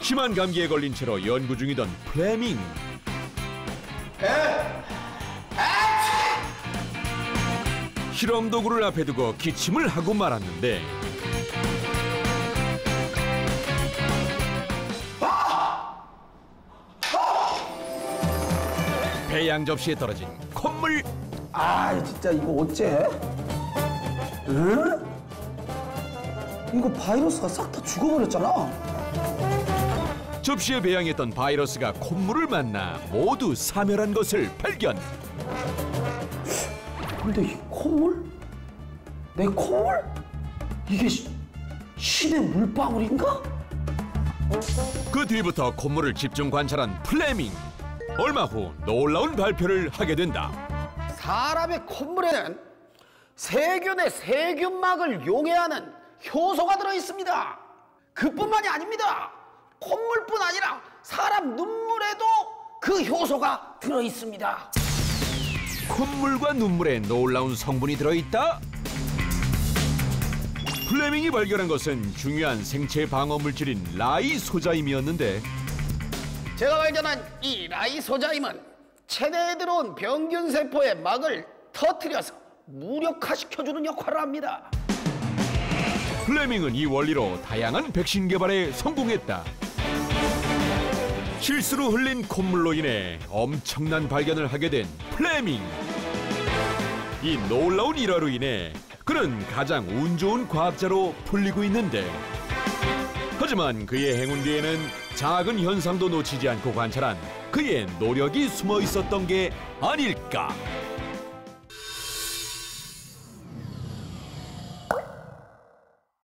심한 감기에 걸린 채로 연구 중이던 플레밍. 실험 도구를 앞에 두고 기침을 하고 말았는데 배양 접시에 떨어진 콧물 아 진짜 이거 어째? 응? 이거 바이러스가 싹 다 죽어버렸잖아. 접시에 배양했던 바이러스가 콧물을 만나 모두 사멸한 것을 발견. 근데 이 콧물? 내 콧물? 이게 시- 신의 물방울인가? 그 뒤부터 콧물을 집중 관찰한 플레밍. 얼마 후 놀라운 발표를 하게 된다. 사람의 콧물에는 세균의 세균막을 용해하는 효소가 들어 있습니다. 그뿐만이 아닙니다. 콧물뿐 아니라 사람 눈물에도 그 효소가 들어 있습니다. 콧물과 눈물에 놀라운 성분이 들어있다? 플레밍이 발견한 것은 중요한 생체 방어 물질인 라이소자임이었는데 제가 발견한 이 라이소자임은 체내에 들어온 병균 세포의 막을 터트려서 무력화시켜주는 역할을 합니다. 플레밍은 이 원리로 다양한 백신 개발에 성공했다. 실수로 흘린 콧물로 인해 엄청난 발견을 하게 된 플레밍. 이 놀라운 일화로 인해 그는 가장 운 좋은 과학자로 불리고 있는데 하지만 그의 행운 뒤에는 작은 현상도 놓치지 않고 관찰한 그의 노력이 숨어 있었던 게 아닐까.